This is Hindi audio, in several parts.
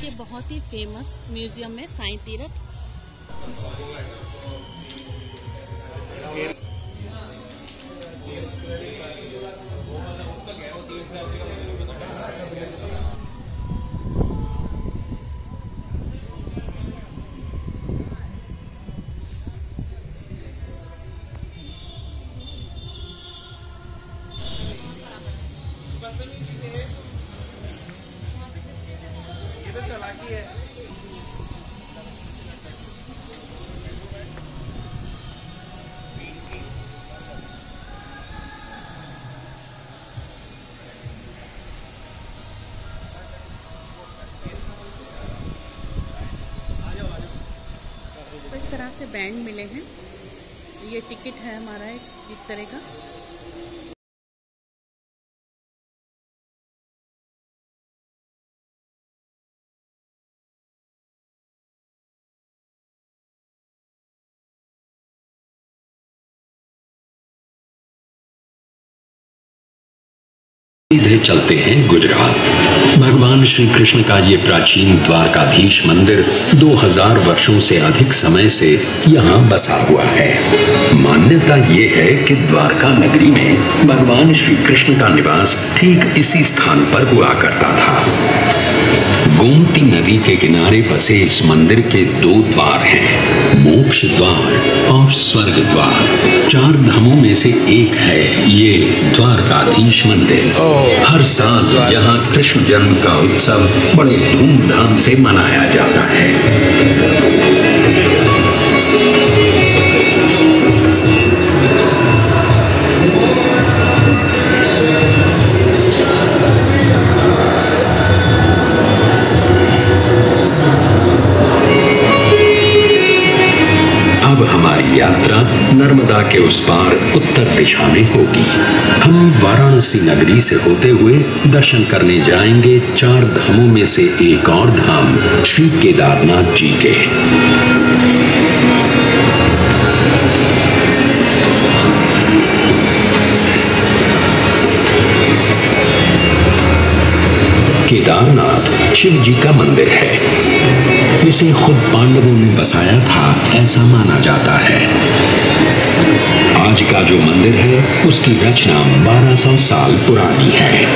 के बहुत ही फ़ेमस म्यूज़ियम में साई तीरथ। तो है। तो इस तरह से बैंड मिले हैं। ये टिकट है हमारा एक तरह का। सीधे चलते हैं गुजरात। भगवान श्री कृष्ण का ये प्राचीन द्वारकाधीश मंदिर 2000 वर्षों से अधिक समय से यहाँ बसा हुआ है। मान्यता ये है कि द्वारका नगरी में भगवान श्री कृष्ण का निवास ठीक इसी स्थान पर हुआ करता था। गोमती नदी के किनारे बसे इस मंदिर के दो द्वार हैं मोक्ष द्वार और स्वर्ग द्वार। चार धामों में से एक है ये द्वारकाधीश मंदिर। हर साल यहाँ कृष्ण जन्म का उत्सव बड़े धूमधाम से मनाया जाता है। नर्मदा के उस पार उत्तर दिशा में होगी। हम वाराणसी नगरी से होते हुए दर्शन करने जाएँगे चार धामों में से एक और धाम, श्री केदारनाथ जी के। केदारनाथ शिव जी का मंदिर है। इसे खुद पांडवों ने बसाया था, ऐसा माना जाता है। जो मंदिर है, उसकी रचना 1200 साल पुरानी है।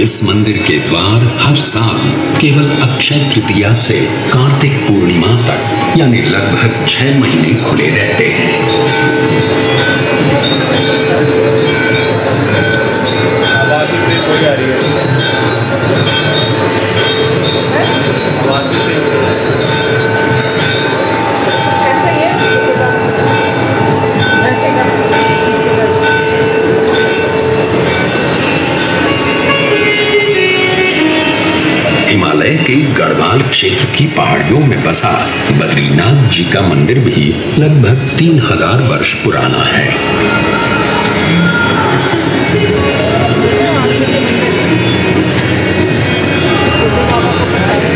इस मंदिर के द्वार हर साल केवल अक्षय तृतीया से कार्तिक पूर्णिमा तक, यानी लगभग छह महीने खुले रहते हैं। हिमालय के गढ़वाल क्षेत्र की पहाड़ियों में बसा बद्रीनाथ जी का मंदिर भी लगभग तीन हज़ार वर्ष पुराना है।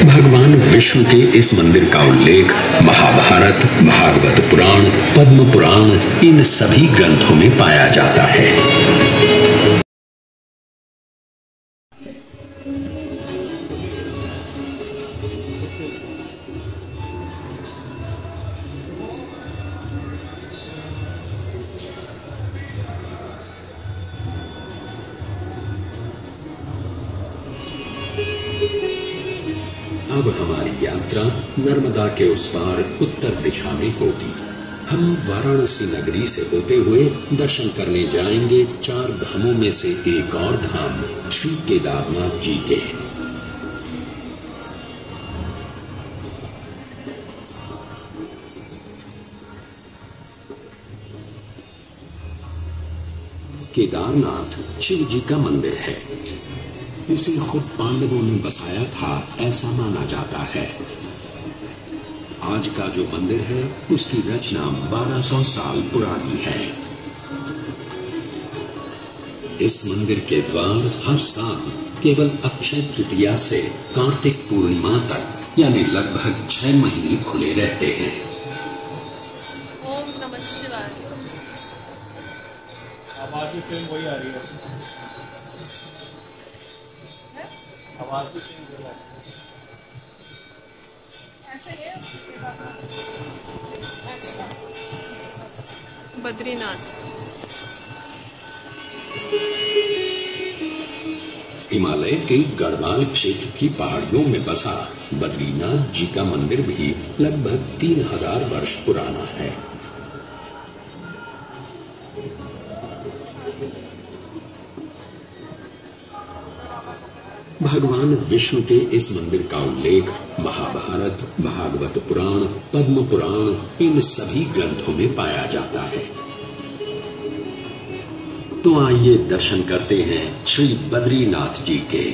भगवान विष्णु के इस मंदिर का उल्लेख महाभारत, भागवत पुराण, पद्म पुराण, इन सभी ग्रंथों में पाया जाता है। अब हमारी यात्रा नर्मदा के उस पार उत्तर दिशा में होगी। हम वाराणसी नगरी से होते हुए दर्शन करने जाएँगे चार धामों में से एक और धाम, श्री केदारनाथ जी के। केदारनाथ शिव जी का मंदिर है। इसे खुद पांडवों ने बसाया था ऐसा माना जाता है। आज का जो मंदिर है उसकी रचना 1200 साल पुरानी है। इस मंदिर के द्वार हर साल केवल अक्षय तृतीया से कार्तिक पूर्णिमा तक यानी लगभग छह महीने खुले रहते हैं। ओम नमः शिवाय। आवाज़ भी सेम वही आ रही है। बद्रीनाथ। हिमालय के गढ़वाल क्षेत्र की पहाड़ियों में बसा बद्रीनाथ जी का मंदिर भी लगभग तीन हज़ार वर्ष पुराना है। भगवान विष्णु के इस मंदिर का उल्लेख महाभारत, भागवत पुराण, पद्म पुराण, इन सभी ग्रंथों में पाया जाता है। तो आइए दर्शन करते हैं श्री बद्रीनाथ जी के